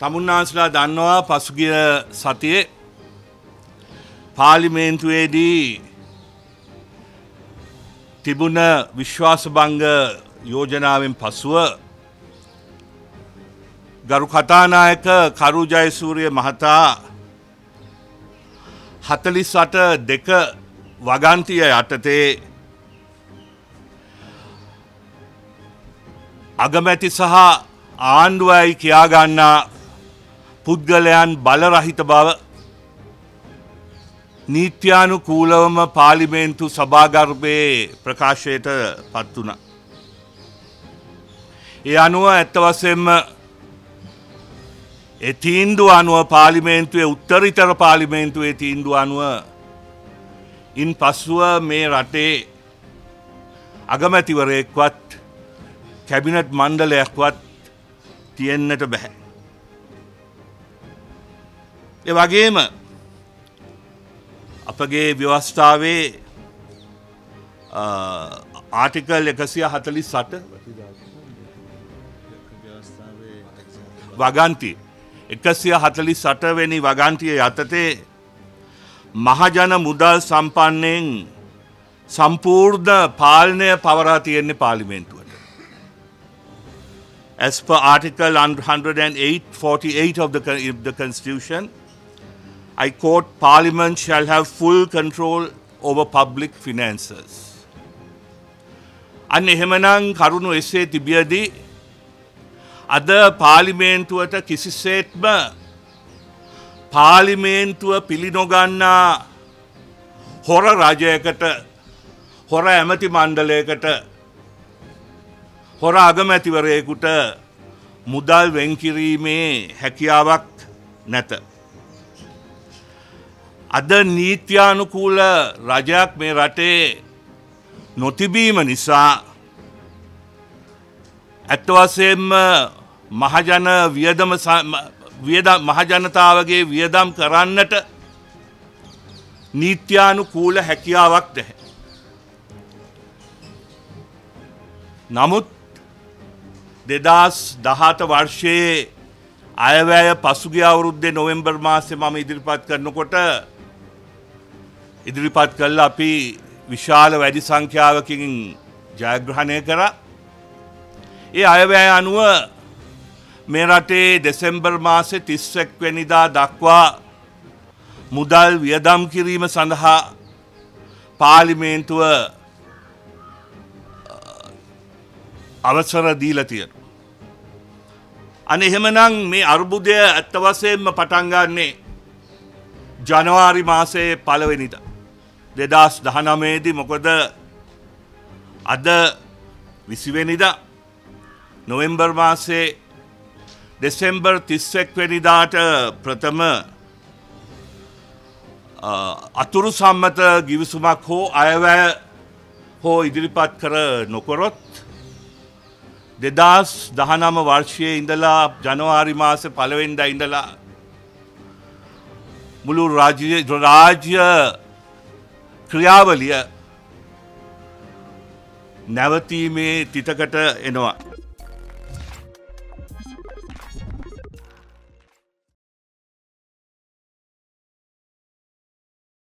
තමුන්නාන්සලා දන්නවා පසුගිය සතියේ පාලිමේන්තුවේදී තිබුණ විශ්වාසභංග යෝජනාවෙන් පසුව ගරු කතානායක කරු ජයසූරිය මහතා හතලිස් අට දෙක වගන්තිය යටතේ අගමැති සහ ආණ්ඩුවයි කියාගන්නා පුද්ගලයන් බලරහිත බව නීත්‍යානු කූලවම පාලිමේන්තු සභාගර්භයේ ප්‍රකාශයට පත් වුණ. ඒ අනුව ඇත්තවසෙන්ම එ තීන්දු අනුව පාලිමේන්තුවේ උත්තරිතර පාලිමේන්තුවේ තීන්දු අනුව ඉන් පසුව මේ රටේ අගමැතිවරයෙක්වත් කැබිනට් මණ්ඩලයක්වත් තියෙන්න්නට බැහැ. එ වගේම අපගේ ව්‍යවස්ථාවේ ආටිකල් එකසිය හතලි සට වගන්ති එකසිය හතලි සටවැනි වගන්තිය යතතේ මහජන මුදල් සම්පන්නයෙන් සම්පූර්ණ පාලනය පවරා තියෙන්නේ පාලිමෙන්තුවට. As per Article 108.48 of the, of the Constitution, I quote, Parliament shall have full control over public finances. අන්න එහෙමනං කරුණු එසේ තිබියදී අද පාලිමේන්තුවට කිසිසේත්ම පාලිමේන්තුව පිළිනොගන්නා හොර රජයකට හොර ඇමති මණ්ඩලයකට හොර අගමැතිවරයෙකුට මුදල් වෙන්කිරීමේ හැකියාවක් නැත. අද නීත්‍යානුකූල රජයක් මේ රටේ නොතිබීම නිසා ඇත්තවසයෙන්ම මහජන වියදම මහජනතාවගේ වියදම් කරන්නට නීත්‍යානුකූල හැකියාවක් දැහැ. නමුත් දෙදස් දහත වර්ෂයේ අයවැය පසුගිය අවුරුද්දේ නොවෙම්බර් මාසෙ මම ඉදිරිපත් කරනකොට ඉදිරිපත් කල්ල අපි විශාල වැඩි සංඛ්‍යාවකින් ජයග්‍රහණය කර ඒ අයවැය අනුව මේ රටේ දෙසෙම්බර් මාසෙ තිස්සෙක් වැනිදා දක්වා මුදල් වියදම් කිරීම සඳහා පාලිමේන්තුව අවසර දීල තියෙන. අන එහෙමනං මේ අර්බුදය ඇත්තවසයෙන්ම පටන්ගන්නේ ජනවාරි මාසයේ පලවෙනිට. දෙදස් දහනමේදී මොකොද අද විසිවෙනිද නොවෙම්බර් මාසේ දෙසෙම්බර් තිස්සෙක් වැනිදාට ප්‍රථම අතුරු සම්මත ගිවිසුමක් හෝ අයවැය හෝ ඉදිරිපත් කර නොකොරොත් දෙදස් දහනම වර්ෂය ඉඳලා ජනවාරි මාස පලවෙන්ඩ ඉඳලා මුළු රාජ්‍ය ක්‍රියාවලිය නැවතීමේ තිතකට එනවා.